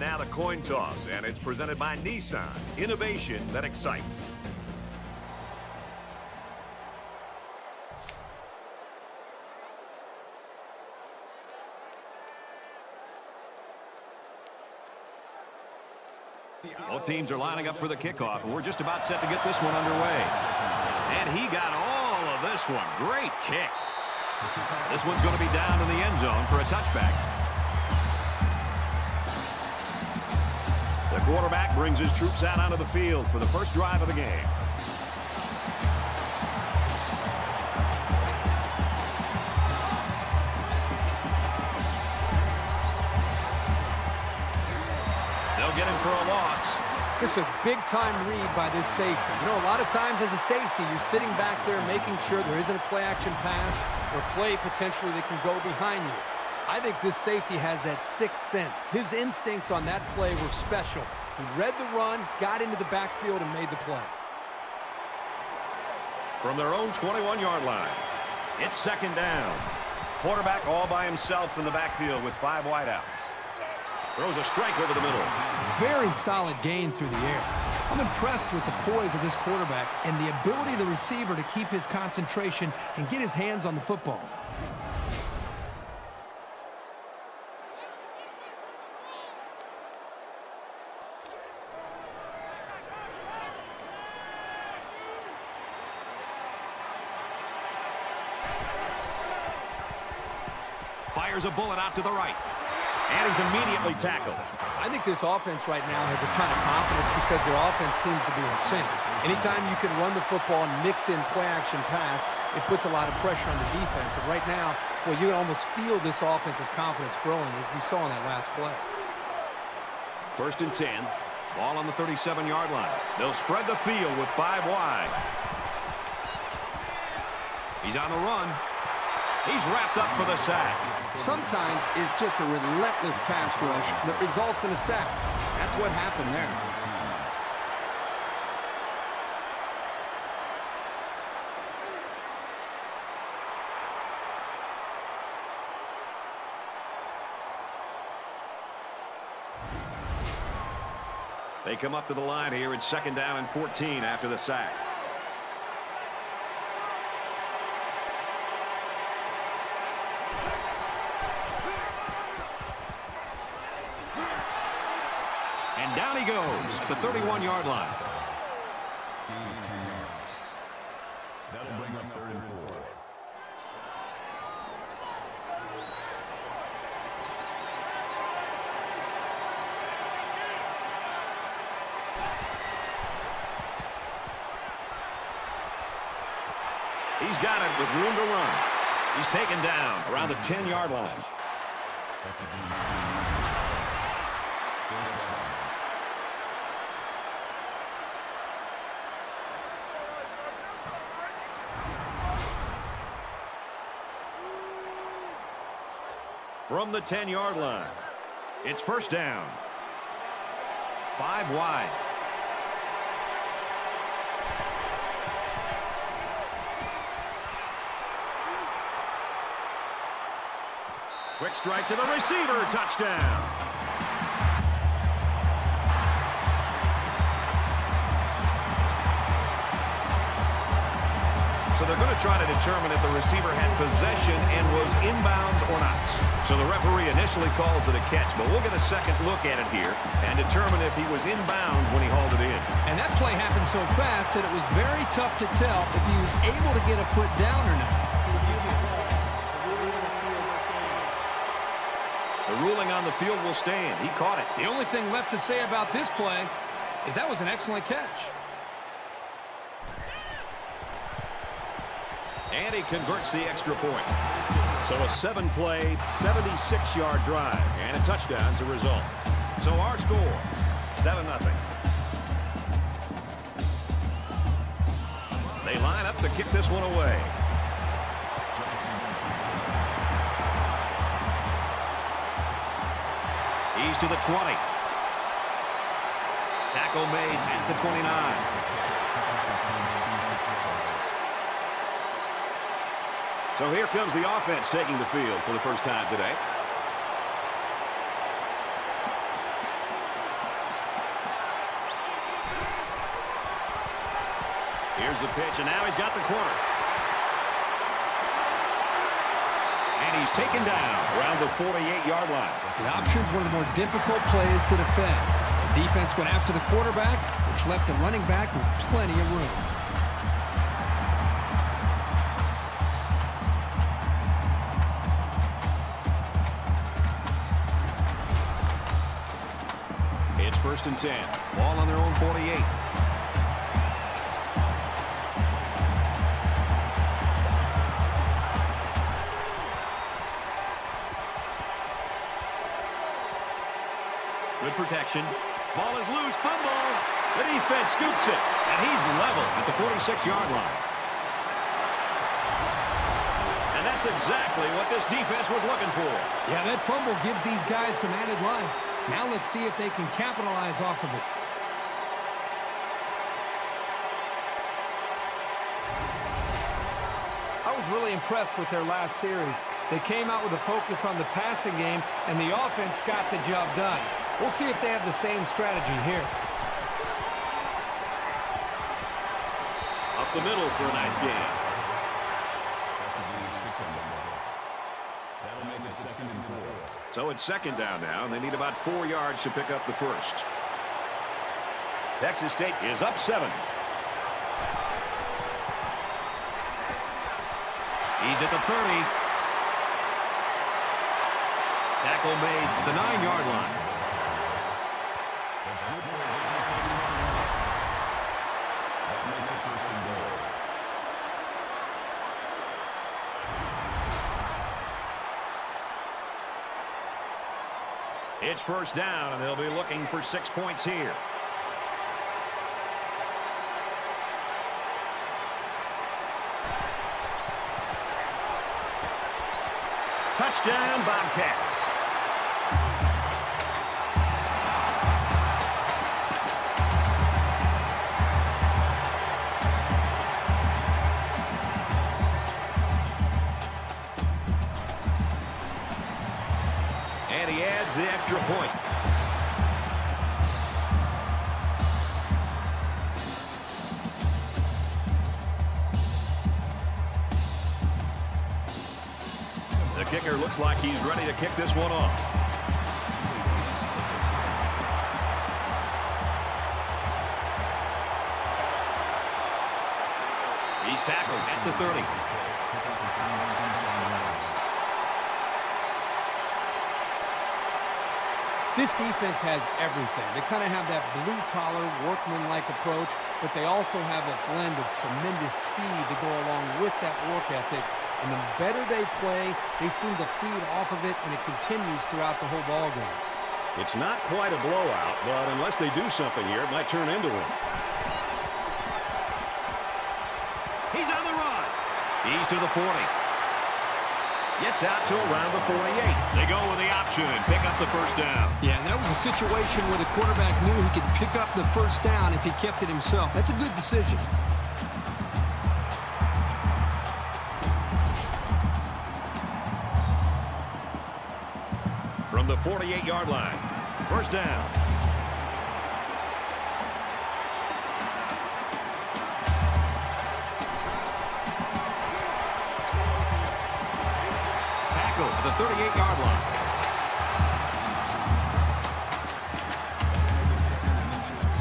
Now the coin toss, and it's presented by Nissan. Innovation that excites. Both teams are lining up for the kickoff, and we're just about set to get this one underway. And he got all of this one. Great kick. This one's going to be down in the end zone for a touchback. Quarterback brings his troops out onto the field for the first drive of the game. They'll get him for a loss. This is a big-time read by this safety. You know, a lot of times as a safety, you're sitting back there making sure there isn't a play-action pass or play potentially that can go behind you. I think this safety has that sixth sense. His instincts on that play were special. He read the run, got into the backfield, and made the play. From their own 21-yard line, it's second down. Quarterback all by himself in the backfield with five wideouts. Throws a strike over the middle. Very solid gain through the air. I'm impressed with the poise of this quarterback and the ability of the receiver to keep his concentration and get his hands on the football. Fires a bullet out to the right. And he's immediately tackled. I think this offense right now has a ton of confidence because their offense seems to be in sync. Anytime you can run the football and mix in play-action pass, it puts a lot of pressure on the defense. And right now, well, you can almost feel this offense's confidence growing, as we saw in that last play. First and 10. Ball on the 37-yard line. They'll spread the field with five wide. He's on the run. He's wrapped up for the sack. Sometimes it's just a relentless pass rush that results in a sack. That's what happened there. They come up to the line here. It's second down and 14 after the sack. And down he goes, to the 31-yard line. That'll bring up third and four. He's got it with room to run. He's taken down around the 10-yard line. That's a From the 10-yard line, it's first down. Five wide. Quick strike to the receiver. Touchdown. They're going to try to determine if the receiver had possession and was inbounds or not. So the referee initially calls it a catch, but we'll get a second look at it here and determine if he was inbounds when he hauled it in. And that play happened so fast that it was very tough to tell if he was able to get a foot down or not. The ruling on the field will stand. He caught it. The only thing left to say about this play is that was an excellent catch. Converts the extra point. So a seven-play, 76-yard drive and a touchdown as a result. So our score, 7-0. They line up to kick this one away. He's to the 20. Tackle made at the 29. So here comes the offense taking the field for the first time today. Here's the pitch, and now he's got the corner. And he's taken down around the 48-yard line. The option's one of the more difficult plays to defend. The defense went after the quarterback, which left the running back with plenty of room. First and 10. Ball on their own 48. Good protection. Ball is loose. Fumble. The defense scoops it. And he's level at the 46-yard line. And that's exactly what this defense was looking for. Yeah, that fumble gives these guys some added life. Now let's see if they can capitalize off of it. I was really impressed with their last series. They came out with a focus on the passing game, and the offense got the job done. We'll see if they have the same strategy here. Up the middle for a nice game. That's a gain of six on the play. That'll make it second and four. So it's second down now, and they need about four yards to pick up the first. Texas State is up seven. He's at the 30. Tackle made at the nine-yard line. That's good. That makes it first and goal. It's first down, and they'll be looking for six points here. Touchdown, Bobcats. Extra point. The kicker looks like he's ready to kick this one off. He's tackled at the 30. This defense has everything. They kind of have that blue-collar, workman-like approach, but they also have a blend of tremendous speed to go along with that work ethic. And the better they play, they seem to feed off of it, and it continues throughout the whole ballgame. It's not quite a blowout, but unless they do something here, it might turn into one. He's on the run. He's to the 40. Gets out to around the 48. They go with the option and pick up the first down. Yeah, and that was a situation where the quarterback knew he could pick up the first down if he kept it himself. That's a good decision. From the 48-yard line. First down. 38-yard line. Make it second and inches.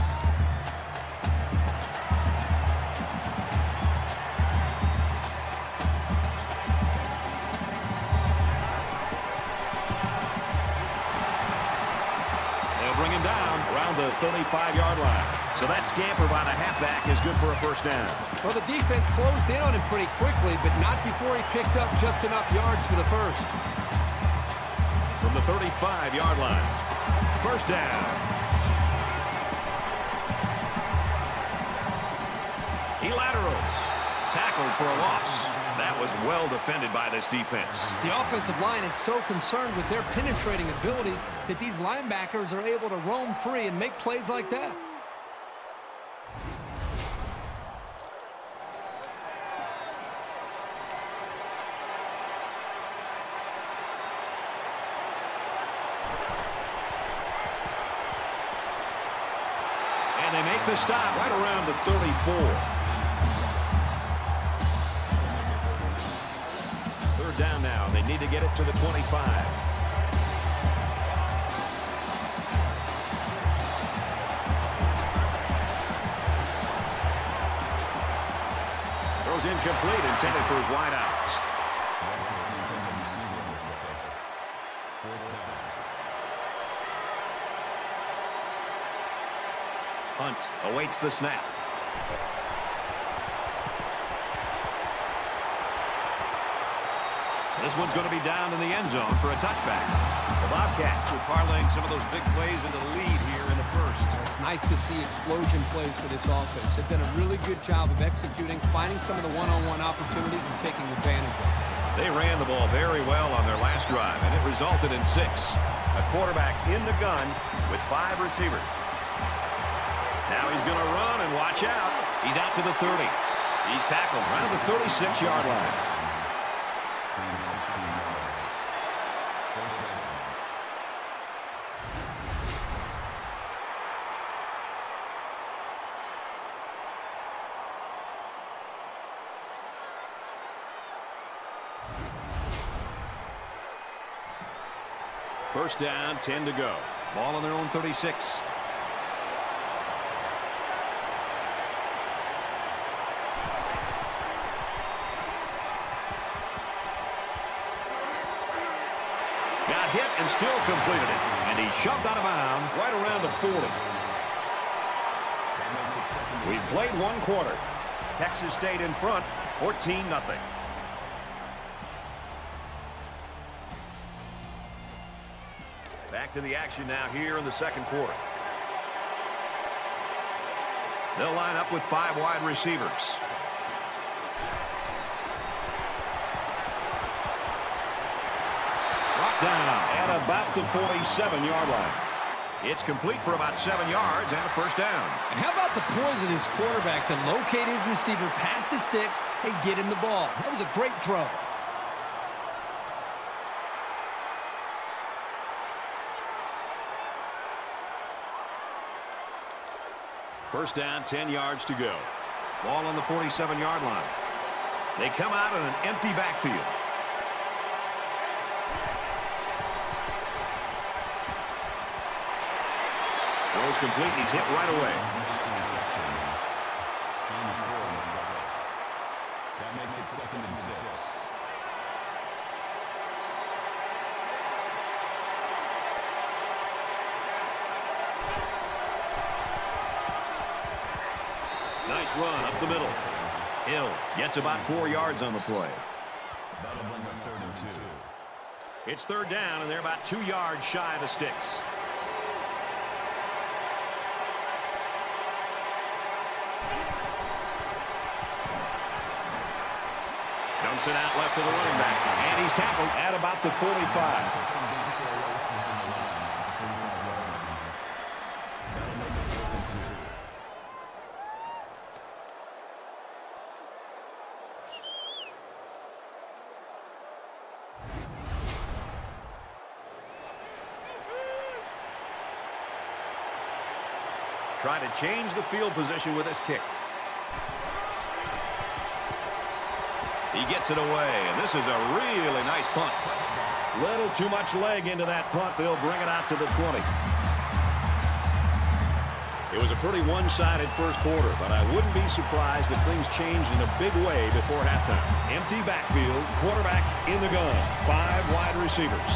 They'll bring him down around the 35-yard line. So that scamper by the halfback is good for a first down. Well, the defense closed in on him pretty quickly, but not before he picked up just enough yards for the first. From the 35-yard line. First down. He laterals. Tackled for a loss. That was well defended by this defense. The offensive line is so concerned with their penetrating abilities that these linebackers are able to roam free and make plays like that. And they make the stop right around the 34. Third down now. They need to get it to the 25. Throws incomplete, intended for his wideout. Awaits the snap. This one's going to be down in the end zone for a touchback. The Bobcats are parlaying some of those big plays into the lead here in the first. It's nice to see explosion plays for this offense. They've done a really good job of executing, finding some of the one-on-one -on -one opportunities and taking advantage of them. They ran the ball very well on their last drive, and it resulted in six. A quarterback in the gun with five receivers. Now he's going to run and watch out. He's out to the 30. He's tackled around the 36-yard line. First down, 10 to go. Ball on their own 36. Got hit and still completed it. And he shoved out of bounds right around the 40. We've played one quarter. Texas State in front, 14 nothing. Back to the action now here in the second quarter. They'll line up with five wide receivers. Down at about the 47-yard line. It's complete for about seven yards and a first down. And how about the poise of this quarterback to locate his receiver, pass the sticks, and get him the ball? That was a great throw. First down, 10 yards to go. Ball on the 47-yard line. They come out in an empty backfield. Throws complete. He's hit right away. That makes it second and six. Nice run up the middle. Hill gets about four yards on the play. That'll bring up third and two. It's third down, and they're about two yards shy of the sticks. It out left to the running back. And he's tackled at about the 45. Trying to change the field position with his kick. He gets it away, and this is a really nice punt. Little too much leg into that punt. They'll bring it out to the 20. It was a pretty one-sided first quarter, but I wouldn't be surprised if things changed in a big way before halftime. Empty backfield, quarterback in the gun, five wide receivers.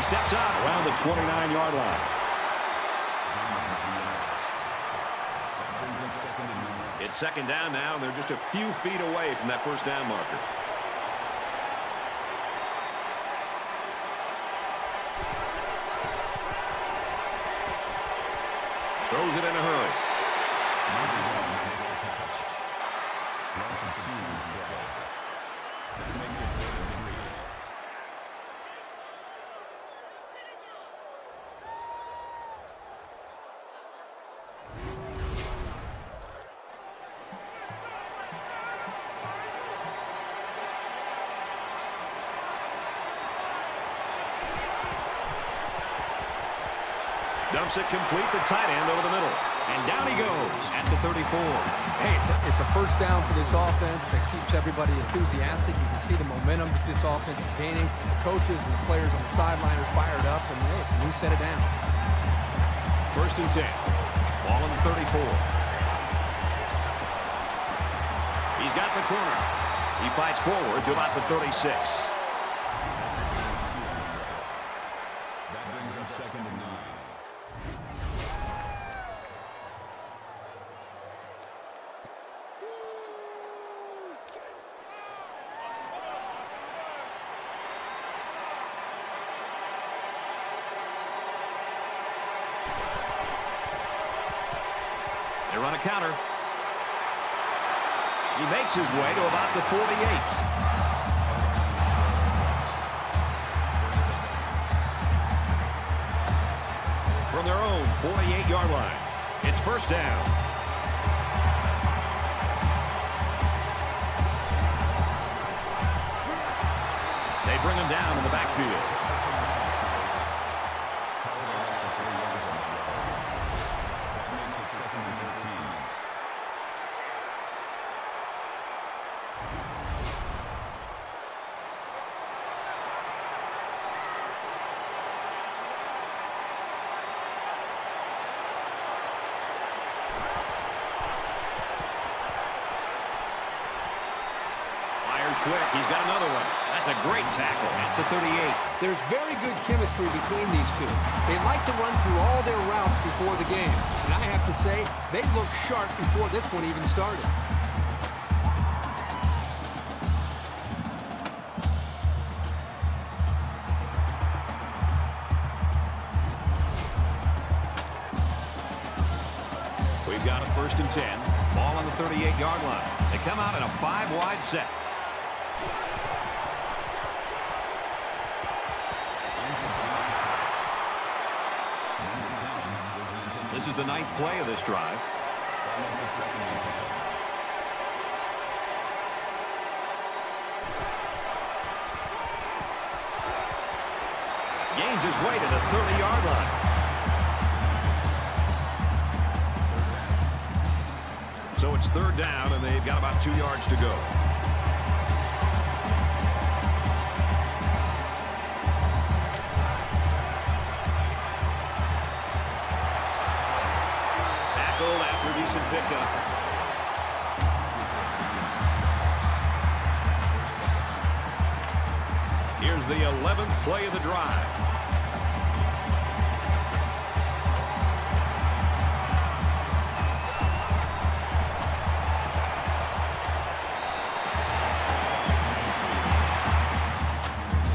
He steps out around the 29-yard line. It's second down now, and they're just a few feet away from that first down marker. Throws it in a hurry. It complete. The tight end over the middle. And down he goes at the 34. Hey, it's a, it's a first down for this offense that keeps everybody enthusiastic. You can see the momentum that this offense is gaining. The coaches and the players on the sideline are fired up, and hey, it's a new set of downs. First and 10. Ball in the 34. He's got the corner. He fights forward to about the 36. That brings up second and nine. They run a counter. He makes his way to about the 48. He's got another one. That's a great tackle at the 38. There's very good chemistry between these two. They like to run through all their routes before the game. And I have to say, they looked sharp before this one even started. We've got a first and 10. Ball on the 38-yard line. They come out in a five-wide set. This is the ninth play of this drive. That makes it second and 10. Gains his way to the 30-yard line. So it's third down, and they've got about two yards to go. The 11th play of the drive.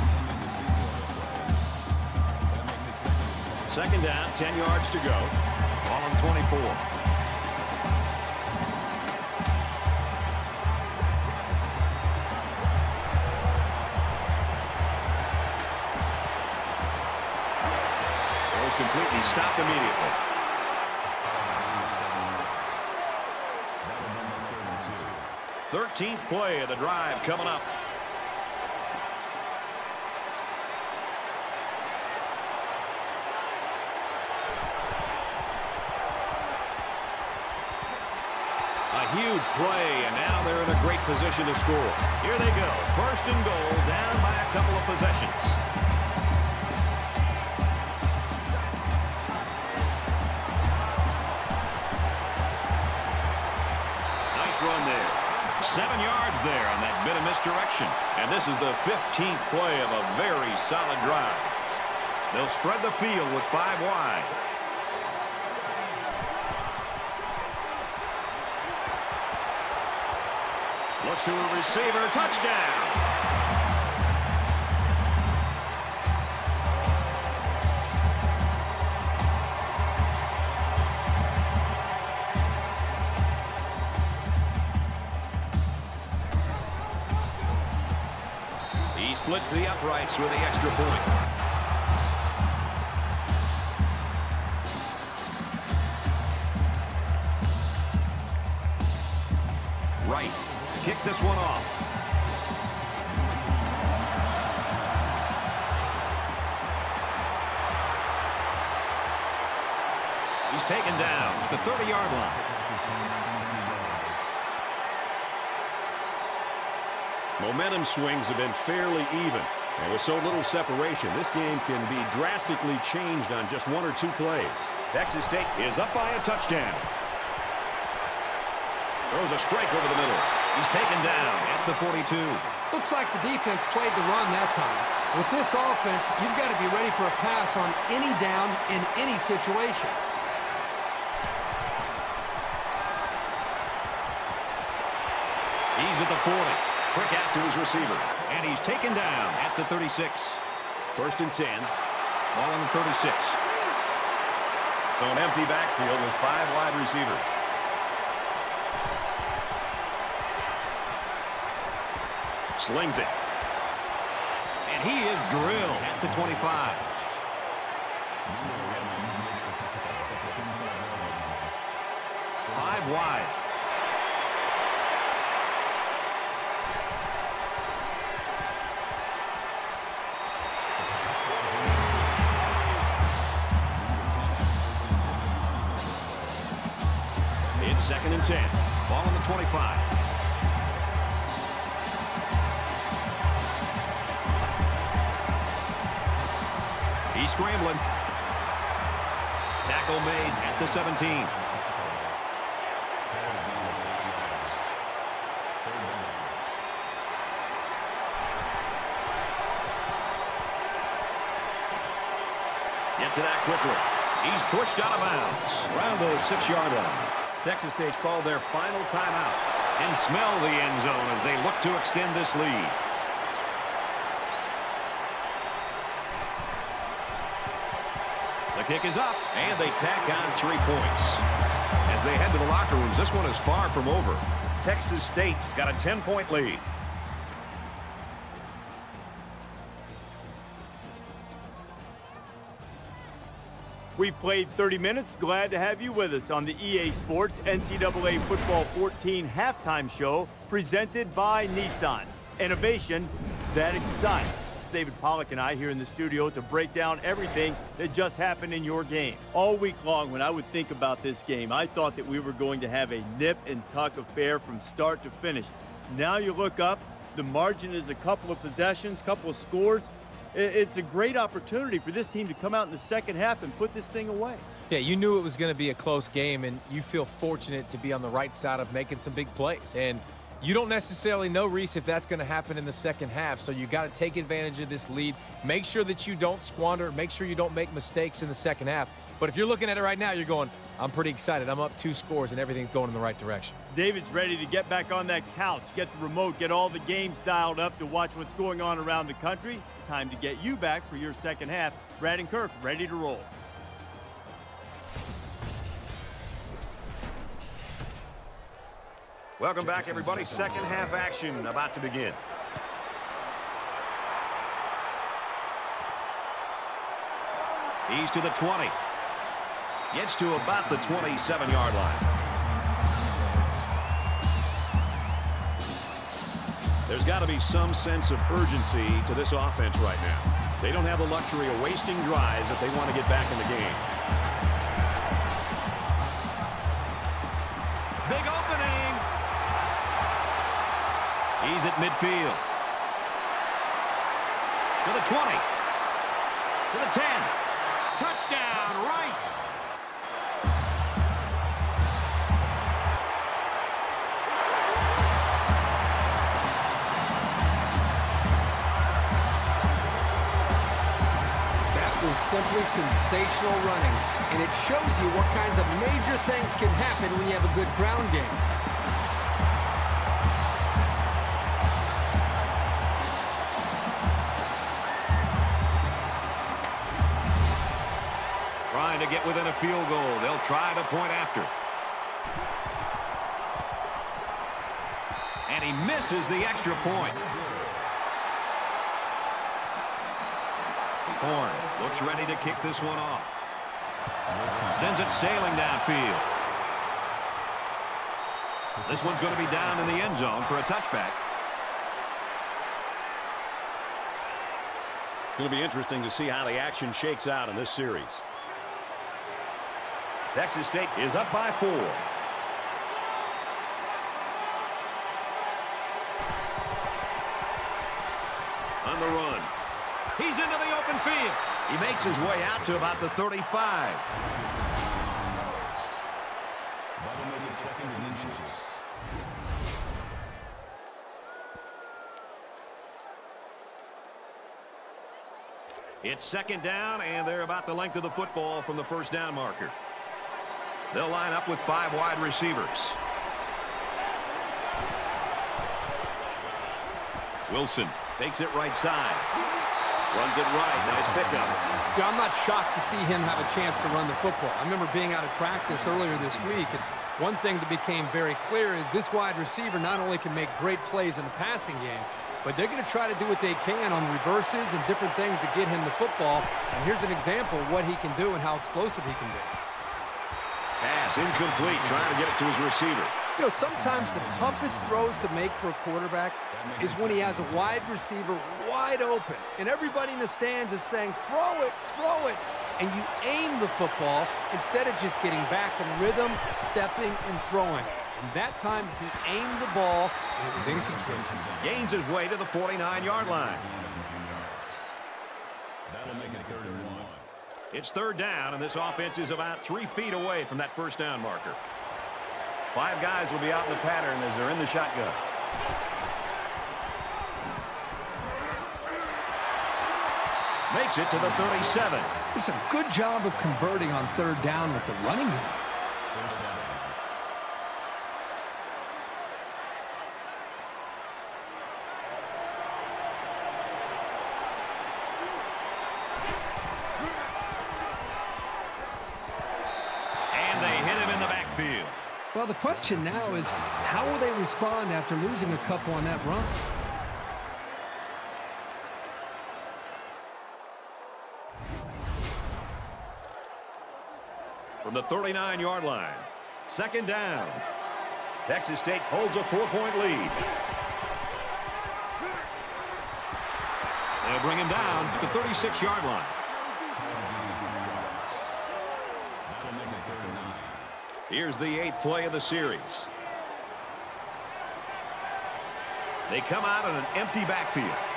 Intended to see the other play. That makes it second and 10. Second down, 10 yards to go. Ball on 24. 15th play of the drive coming up. A huge play, and now they're in a great position to score. Here they go. First and goal, down by a couple of possessions. Bit of misdirection. And this is the 15th play of a very solid drive. They'll spread the field with five wide. Looks to a receiver. Touchdown. He splits the uprights with the extra point. Rice kicked this one off. Momentum swings have been fairly even. And with so little separation, this game can be drastically changed on just one or two plays. Texas State is up by a touchdown. Throws a strike over the middle. He's taken down at the 42. Looks like the defense played the run that time. With this offense, you've got to be ready for a pass on any down in any situation. He's at the 40. Quick out to his receiver. And he's taken down at the 36. First and 10. Ball on the 36. So an empty backfield with five wide receivers. Slings it. And he is drilled at the 25. Five wide. It's 10. Ball on the 25. He's scrambling. Tackle made at the 17. Gets it out quickly. He's pushed out of bounds around the six-yard line. Texas State called their final timeout and smell the end zone as they look to extend this lead. The kick is up, and they tack on three points. As they head to the locker rooms, this one is far from over. Texas State's got a 10-point lead. We've played 30 minutes. Glad to have you with us on the EA Sports NCAA Football 14 halftime show presented by Nissan. Innovation that excites. David Pollack and I here in the studio to break down everything that just happened in your game. All week long, when I would think about this game, I thought that we were going to have a nip and tuck affair from start to finish. Now you look up, the margin is a couple of possessions, a couple of scores. It's a great opportunity for this team to come out in the second half and put this thing away. Yeah, you knew it was going to be a close game, and you feel fortunate to be on the right side of making some big plays. And you don't necessarily know, Rece, if that's going to happen in the second half. So you got to take advantage of this lead. Make sure that you don't squander. Make sure you don't make mistakes in the second half. But if you're looking at it right now, you're going, I'm pretty excited. I'm up two scores, and everything's going in the right direction. David's ready to get back on that couch, get the remote, get all the games dialed up to watch what's going on around the country. Time to get you back for your second half. Brad and Kirk ready to roll. Welcome back, everybody. Second half action about to begin. He's to the 20. Gets to about the 27-yard line. There's got to be some sense of urgency to this offense right now. They don't have the luxury of wasting drives if they want to get back in the game. Big opening. He's at midfield. To the 20. To the 10. Touchdown, Rice. Sensational running, and it shows you what kinds of major things can happen when you have a good ground game. Trying to get within a field goal. They'll try the point after. And he misses the extra point. Horn looks ready to kick this one off. Sends it sailing downfield. This one's going to be down in the end zone for a touchback. It's going to be interesting to see how the action shakes out in this series. Texas State is up by four. On the run. He's into the open field. He makes his way out to about the 35. That'll make it second and inches. It's second down, and they're about the length of the football from the first down marker. They'll line up with five wide receivers. Wilson takes it right side. Runs it right. Nice pickup. Yeah, I'm not shocked to see him have a chance to run the football. I remember being out of practice earlier this week, and one thing that became very clear is this wide receiver not only can make great plays in the passing game, but they're going to try to do what they can on reverses and different things to get him the football. And here's an example of what he can do and how explosive he can be. Pass incomplete, trying to get it to his receiver. You know, sometimes the toughest throws to make for a quarterback is when he has a wide receiver wide open. And everybody in the stands is saying, throw it, throw it. And you aim the football instead of just getting back in rhythm, stepping, and throwing. And that time, he aimed the ball, and it was incomplete. Gains his way to the 49-yard line. That'll make it third and one. It's third down, and this offense is about three feet away from that first down marker. Five guys will be out in the pattern as they're in the shotgun. Makes it to the 37. It's a good job of converting on third down with the running game. And they hit him in the backfield. Well, the question now is, how will they respond after losing a couple on that run? From the 39-yard line. Second down. Texas State holds a four-point lead. They'll bring him down at the 36-yard line. Here's the eighth play of the series. They come out in an empty backfield.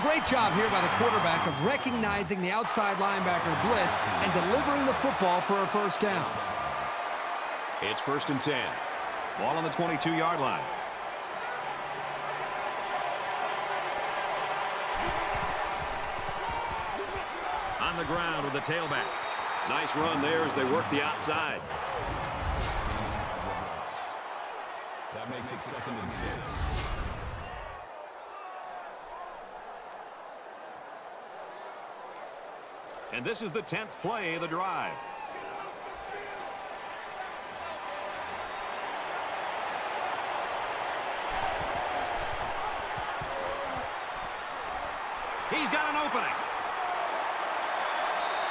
A great job here by the quarterback of recognizing the outside linebacker blitz and delivering the football for a first down. It's first and 10. Ball on the 22-yard line. On the ground with the tailback. Nice run there as they work the outside. That makes it second and six. And this is the 10th play of the drive. He's got an opening.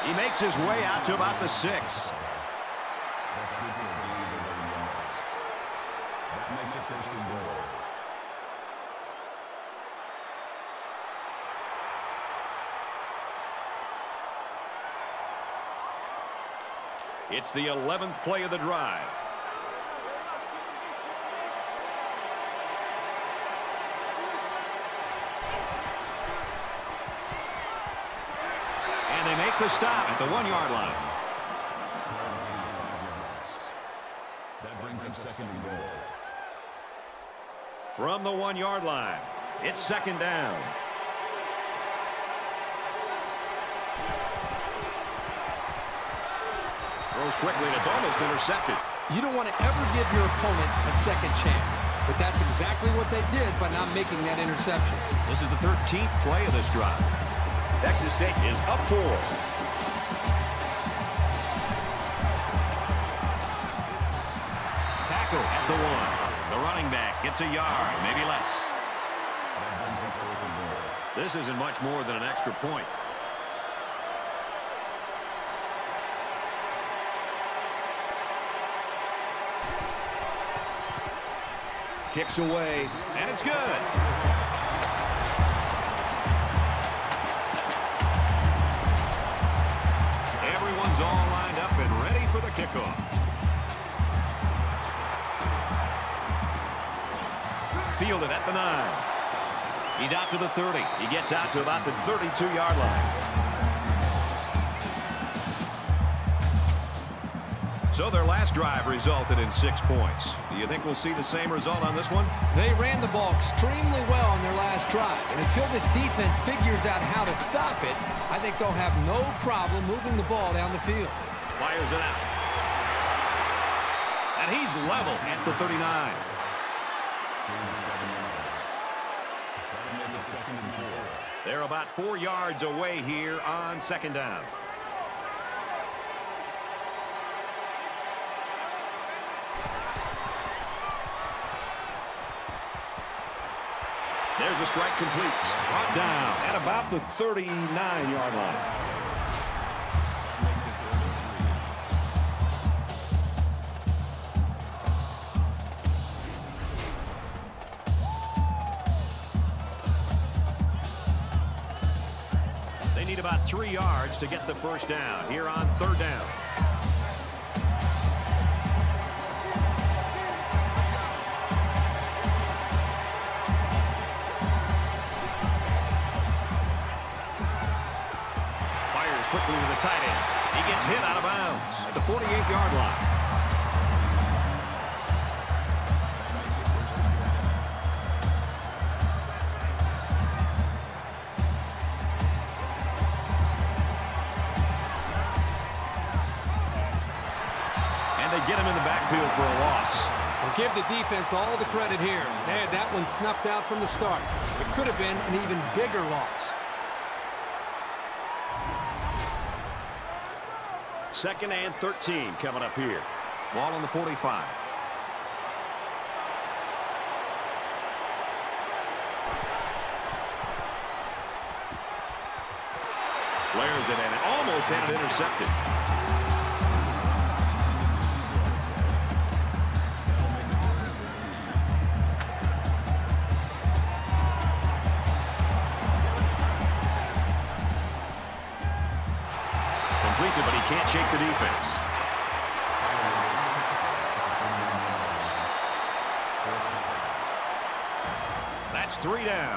He makes his way out to about the six. That's good for a gain of 11 yards. That makes it first and goal. It's the 11th play of the drive. And they make the stop at the one-yard line. That brings him second and goal. From the one-yard line, it's second down. Throws quickly, and it's almost intercepted. You don't want to ever give your opponent a second chance. But that's exactly what they did by not making that interception. This is the 13th play of this drive. Texas State is up four. Tackle at the one. The running back gets a yard, maybe less. That brings him fourth and goal. This isn't much more than an extra point. Kicks away, and it's good. kickoff. Fielded at the 9. He's out to the 30. He gets out to about the 32-yard line. So their last drive resulted in six points. Do you think we'll see the same result on this one? They ran the ball extremely well on their last drive. And until this defense figures out how to stop it, I think they'll have no problem moving the ball down the field. Fires it out. And he's level at the 39. They're about four yards away here on second down. A strike complete. Brought down at about the 39-yard line. They need about three yards to get the first down here on third down. Hit out of bounds at the 48-yard line. And they get him in the backfield for a loss. We'll give the defense all the credit here. They had that one snuffed out from the start. It could have been an even bigger loss. Second and 13 coming up here. Ball on the 45. Flares it and almost had it intercepted.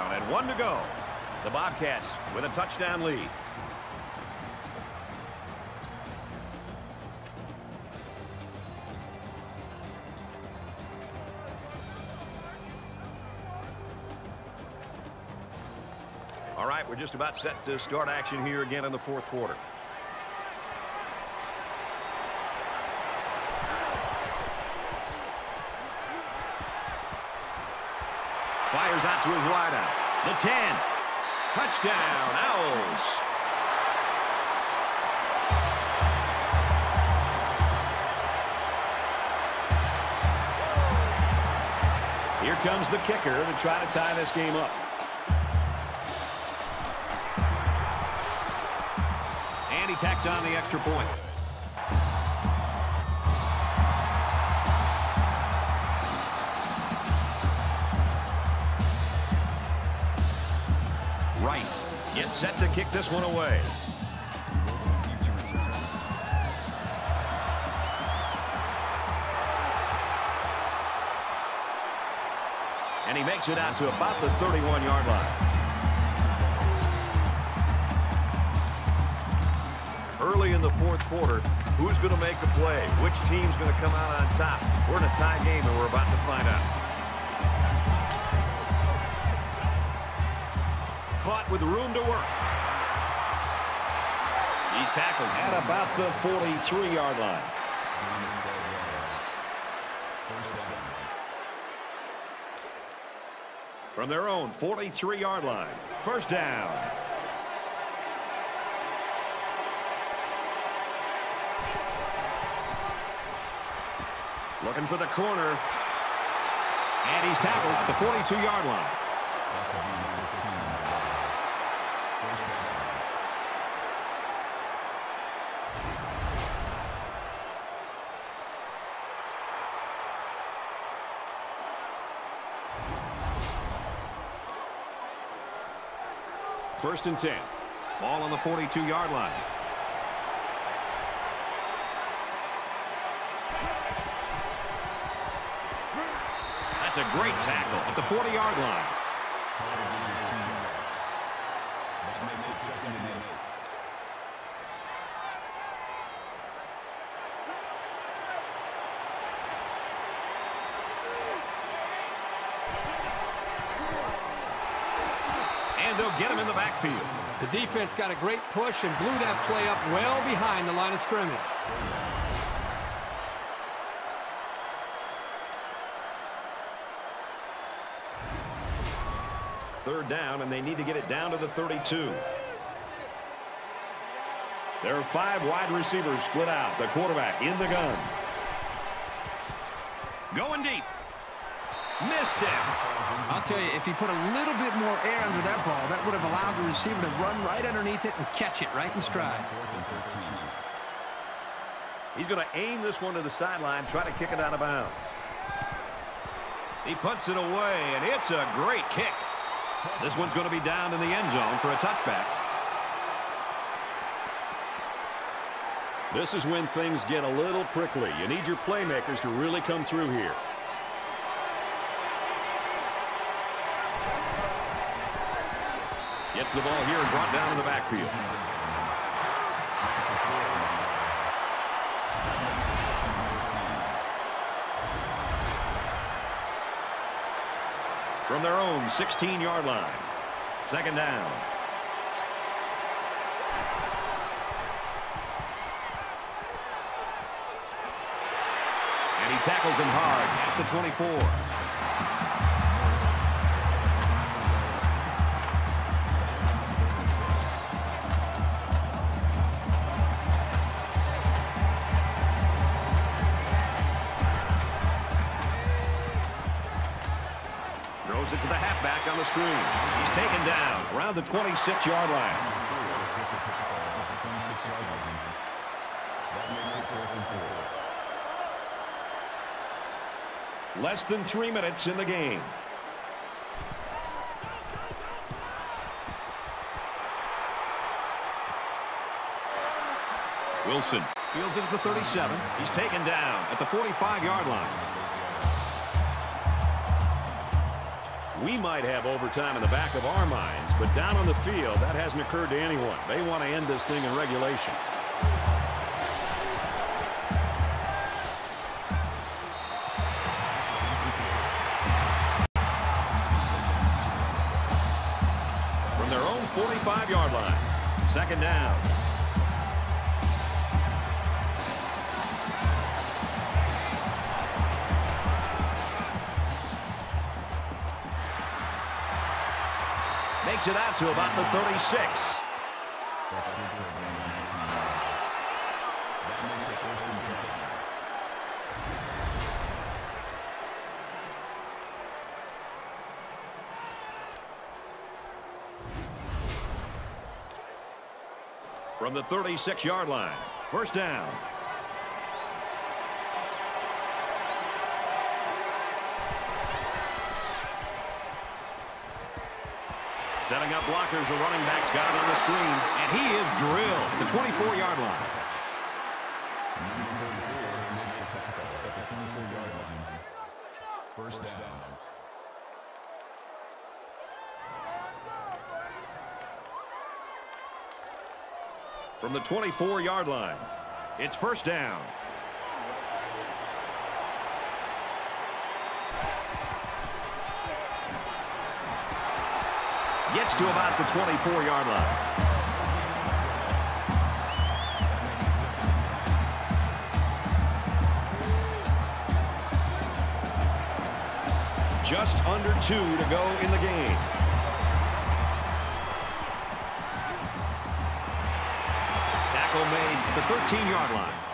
Down and one to go. The Bobcats with a touchdown lead. All right, we're just about set to start action here again in the fourth quarter. Fires out to his wideout. The 10. Touchdown, Owls. Here comes the kicker to try to tie this game up. And he tacks on the extra point. Set to kick this one away. And he makes it out to about the 31-yard line. Early in the fourth quarter, who's going to make a play? Which team's going to come out on top? We're in a tie game, and we're about to find out. With room to work. He's tackled at about the 43-yard line. From their own 43-yard line. First down. Looking for the corner. And he's tackled at the 42-yard line. First and 10. Ball on the 42-yard line. That's a great tackle at the 40-yard line. Get him in the backfield. The defense got a great push and blew that play up well behind the line of scrimmage. Third down, and they need to get it down to the 32. There are five wide receivers split out. The quarterback in the gun. Going deep. Missed him. I'll tell you, if he put a little bit more air under that ball, that would have allowed the receiver to run right underneath it and catch it right in stride. He's going to aim this one to the sideline, try to kick it out of bounds. He puts it away, and it's a great kick. This one's going to be down in the end zone for a touchback. This is when things get a little prickly. You need your playmakers to really come through here. Gets the ball here and brought down in the backfield. From their own 16-yard line. Second down. And he tackles him hard at the 24. Screen. He's taken down around the 26-yard line. Less than three minutes in the game. Wilson fields it at the 37. He's taken down at the 45-yard line. We might have overtime in the back of our minds, but down on the field, that hasn't occurred to anyone. They want to end this thing in regulation. From their own 45-yard line, second down. Makes it out to about the 36. That's good for a gain of 19 yards. That makes it first and 10. From the 36-yard line, first down. Setting up blockers, the running back's got it on the screen, and he is drilled at the 24-yard line. Number 34 makes the tackle at the 24-yard line. First down. From the 24-yard line, it's first down. Gets to about the 24-yard line. Makes it second and 10. Just under two to go in the game. Tackle made at the 13-yard line.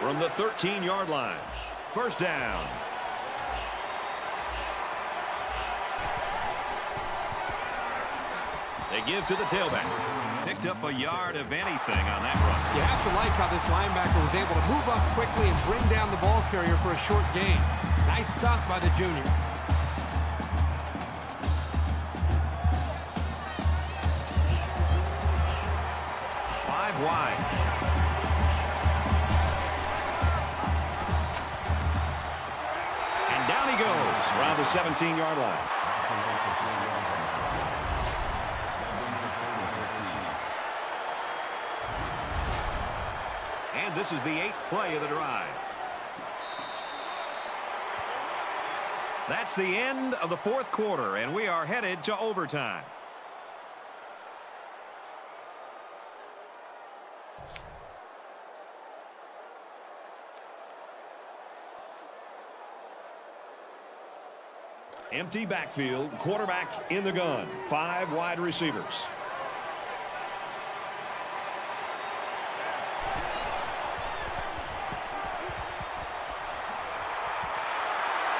From the 13-yard line, first down. They give to the tailback. Picked up a yard of anything on that run. You have to like how this linebacker was able to move up quickly and bring down the ball carrier for a short gain. Nice stop by the junior. Five wide. 17-yard line. And this is the eighth play of the drive. That's the end of the fourth quarter, and we are headed to overtime. Empty backfield, quarterback in the gun, five wide receivers.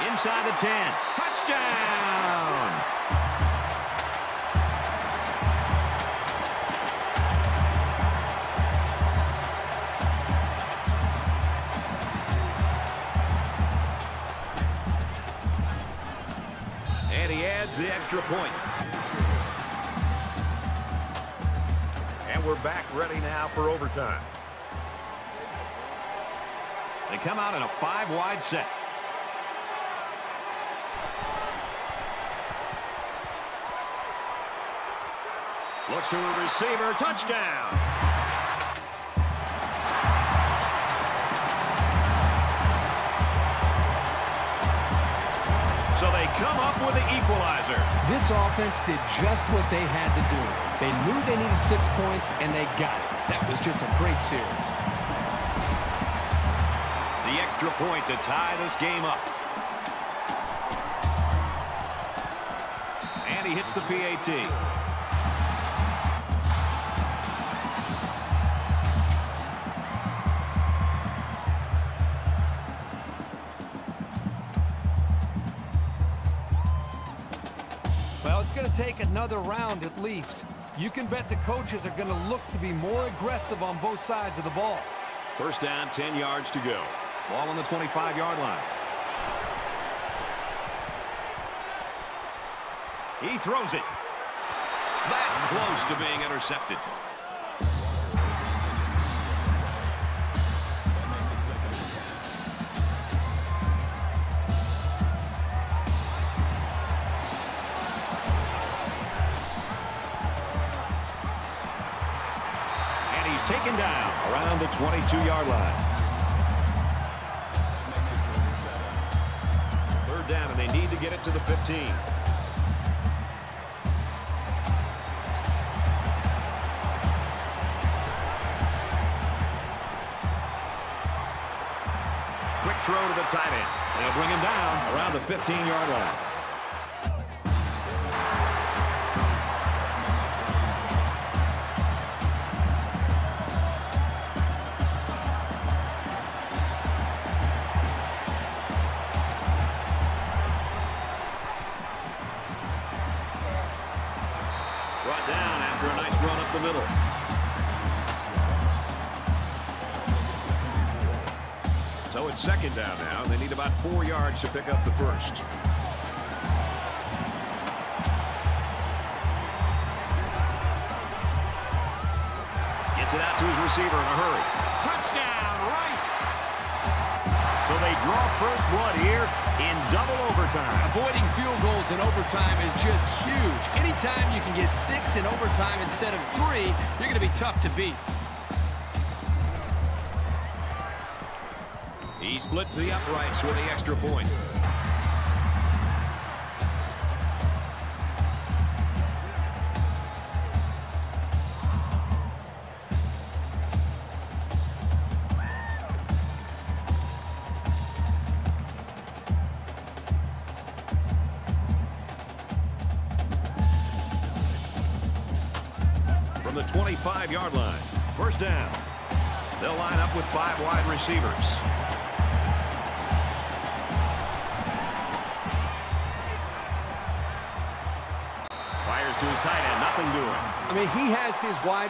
Inside the 10. Touchdown! Extra point. And we're back ready now for overtime. They come out in a five-wide set. Looks to a receiver. Touchdown. So they come up with the equalizer. This offense did just what they had to do. They knew they needed six points, and they got it. That was just a great series. The extra point to tie this game up. And he hits the PAT. Take another round at least. You can bet the coaches are going to look to be more aggressive on both sides of the ball. First down, 10 yards to go. Ball on the 25-yard line. He throws it. That close to being intercepted. Quick throw to the tight end. They'll bring him down around the 15-yard line. Four yards to pick up the first. Gets it out to his receiver in a hurry. Touchdown, Rice! So they draw first blood here in double overtime. Avoiding field goals in overtime is just huge. Anytime you can get six in overtime instead of three, you're going to be tough to beat. He splits the uprights with the extra point.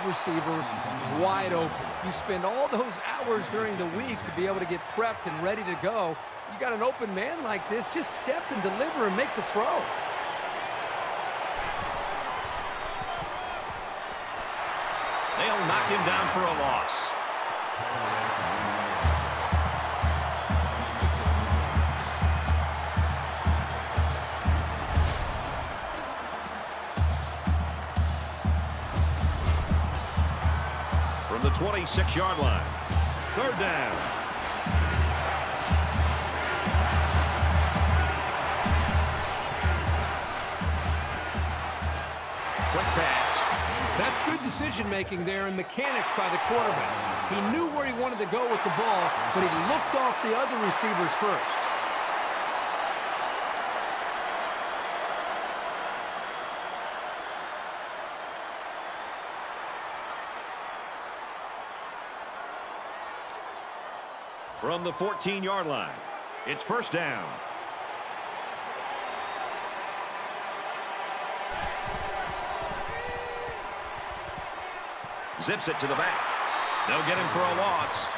Receiver wide open. You spend all those hours during the week to be able to get prepped and ready to go. You got an open man like this, just step and deliver and make the throw. They'll knocked him down for a loss. 26-yard line. Third down. Quick pass. That's good decision-making there and mechanics by the quarterback. He knew where he wanted to go with the ball, but he looked off the other receivers first. From the 14-yard line, it's first down. Zips it to the back. They'll get him for a loss.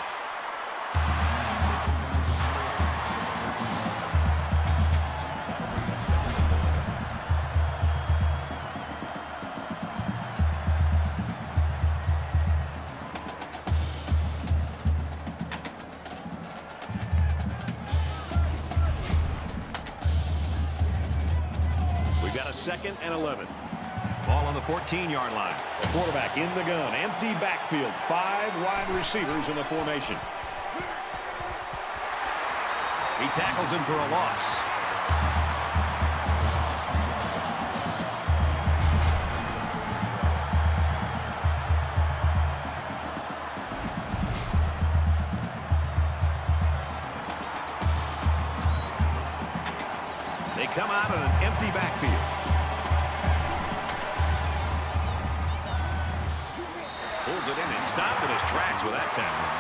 And 11. Ball on the 14-yard line. The quarterback in the gun. Empty backfield. Five wide receivers in the formation. He tackles him for a loss. Tackle.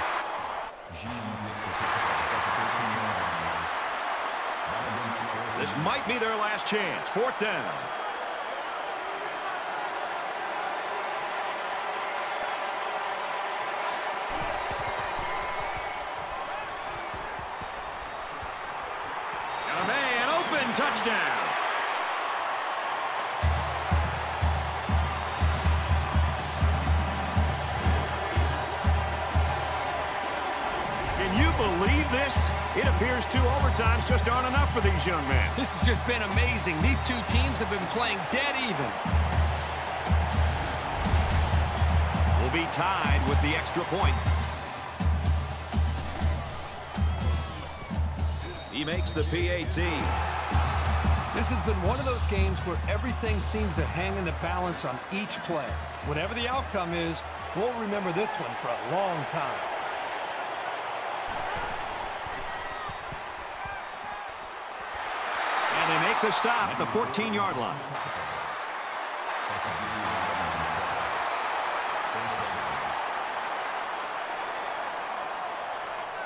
This might be their last chance. Fourth down. Young men. This has just been amazing. These two teams have been playing dead even. Will be tied with the extra point. He makes the PAT. This has been one of those games where everything seems to hang in the balance on each play. Whatever the outcome is, we'll remember this one for a long time. And they make the stop at the 14-yard line.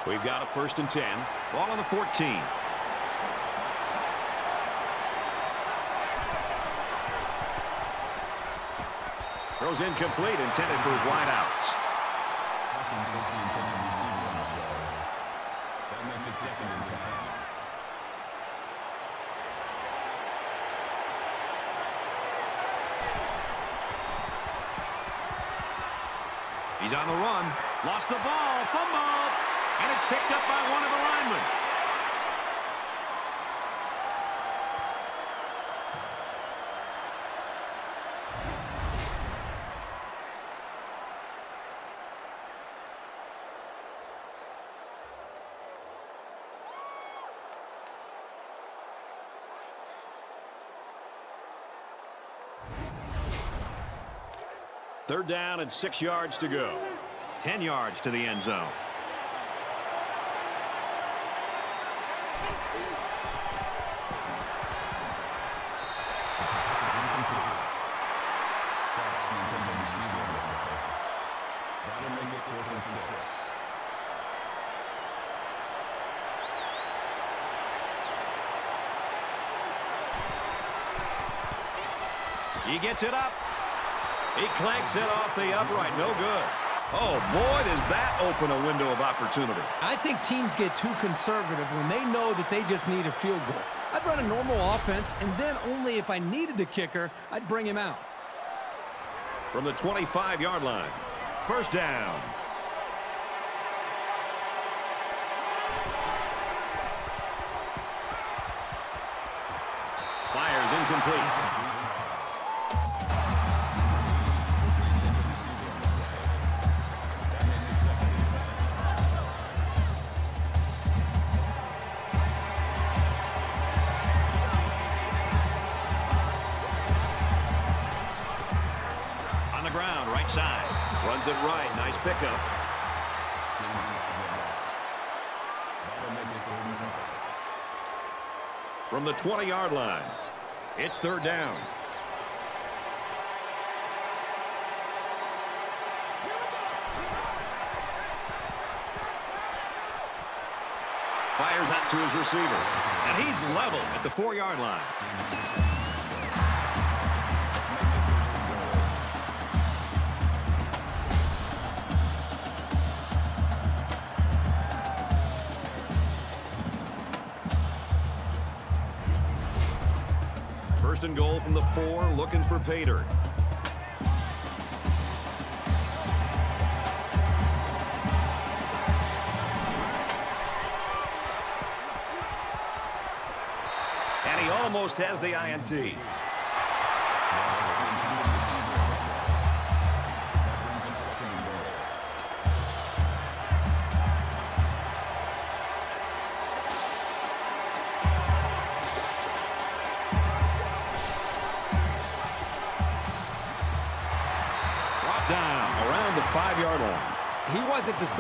We've got a first and 10. Ball on the 14. Throws incomplete, intended for his wide outs. That makes it second and ten. He's on the run. Lost the ball. Fumble. And it's picked up by one of the linemen. Third down and six yards to go. Ten yards to the end zone. He gets it up. He clanks it off the upright. No good. Oh, boy, does that open a window of opportunity. I think teams get too conservative when they know that they just need a field goal. I'd run a normal offense, and then only if I needed the kicker, I'd bring him out. From the 25-yard line, First down. Fires incomplete. From the 20-yard line, it's third down. Fires out to his receiver. And he's level at the four-yard line. First and goal from the four, looking for Pater. And he almost has the INT.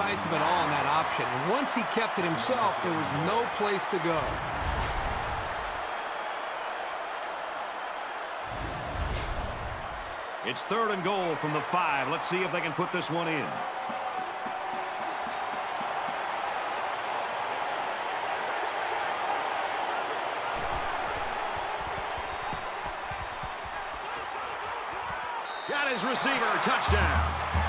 Decisive at all on that option. And once he kept it himself, there was no place to go. It's third and goal from the five. Let's see if they can put this one in. Got his receiver. Touchdown.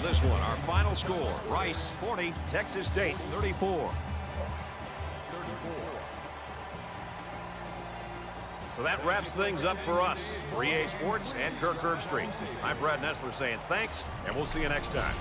For this one. Our final score, Rice 40, Texas State 34. So that wraps things up for us. 3A Sports and Kirk Herbstreit. I'm Brad Nessler saying thanks, and we'll see you next time.